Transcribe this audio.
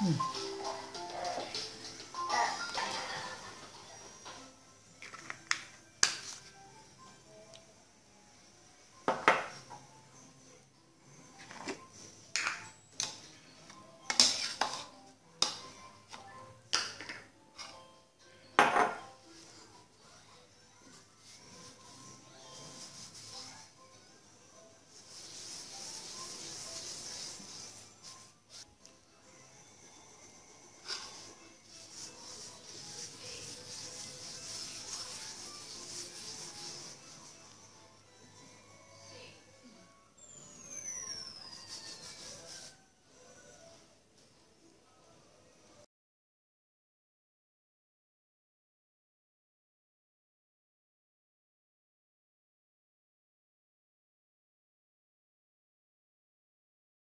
嗯。